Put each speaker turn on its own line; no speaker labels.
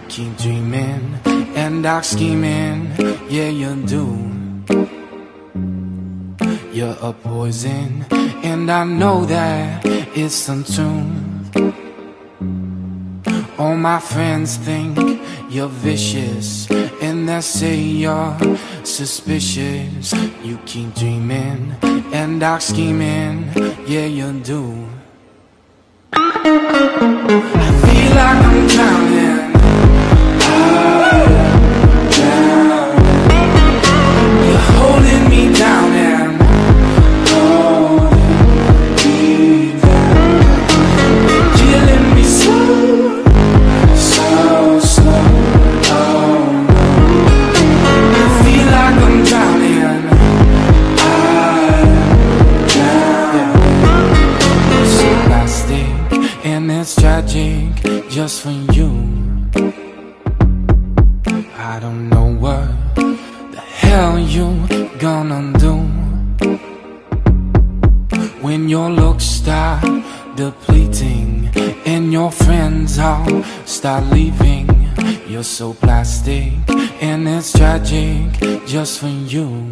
You keep dreaming and dark scheming, yeah you do. You're a poison, and I know that it's untuned. All my friends think you're vicious, and they say you're suspicious. You keep dreaming and dark scheming, yeah you do. It's tragic just for you. I don't know what the hell you gonna do when your looks start depleting and your friends all start leaving. You're so plastic and it's tragic just for you.